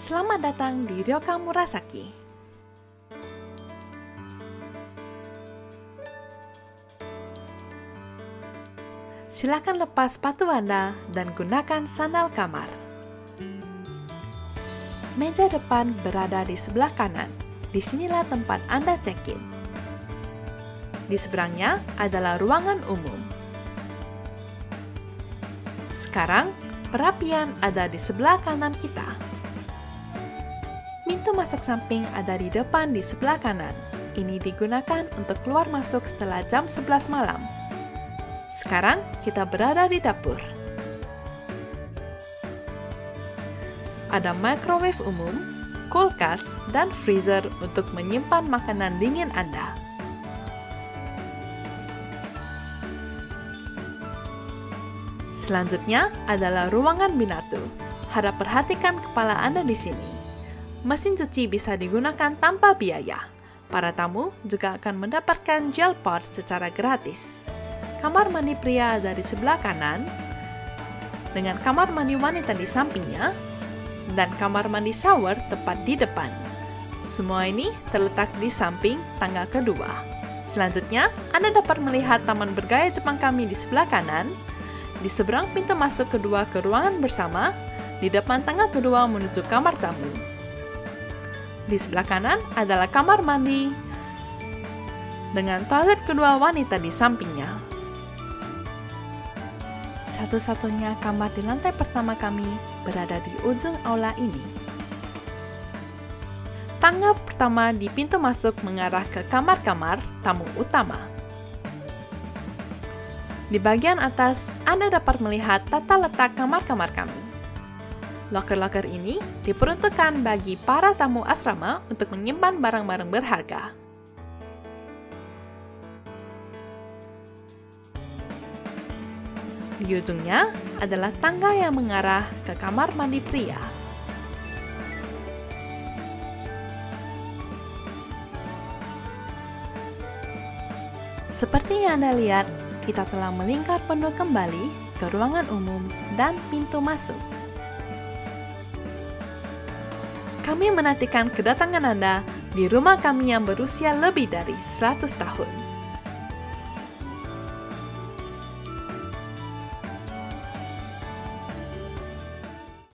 Selamat datang di Ryoka Murasaki. Silakan lepas sepatu Anda dan gunakan sandal kamar. Meja depan berada di sebelah kanan. Di sinilah tempat Anda check-in. Di seberangnya adalah ruangan umum. Sekarang, perapian ada di sebelah kanan kita. Pintu masuk samping ada di depan di sebelah kanan. Ini digunakan untuk keluar masuk setelah jam 11 malam. Sekarang kita berada di dapur. Ada microwave umum, kulkas, dan freezer untuk menyimpan makanan dingin Anda. Selanjutnya adalah ruangan binatu. Harap perhatikan kepala Anda di sini. Mesin cuci bisa digunakan tanpa biaya. Para tamu juga akan mendapatkan gel pot secara gratis. Kamar mandi pria dari sebelah kanan, dengan kamar mandi wanita di sampingnya, dan kamar mandi shower tepat di depan. Semua ini terletak di samping tangga kedua. Selanjutnya, Anda dapat melihat taman bergaya Jepang kami di sebelah kanan, di seberang pintu masuk kedua ke ruangan bersama, di depan tangga kedua menuju kamar tamu. Di sebelah kanan adalah kamar mandi dengan toilet kedua wanita di sampingnya. Satu-satunya kamar di lantai pertama kami berada di ujung aula ini. Tangga pertama di pintu masuk mengarah ke kamar-kamar tamu utama. Di bagian atas, Anda dapat melihat tata letak kamar-kamar kami. Loker-loker ini diperuntukkan bagi para tamu asrama untuk menyimpan barang-barang berharga. Di ujungnya adalah tangga yang mengarah ke kamar mandi pria. Seperti yang Anda lihat, kita telah melingkar penuh kembali ke ruangan umum dan pintu masuk. Kami menantikan kedatangan Anda di rumah kami yang berusia lebih dari 100 tahun.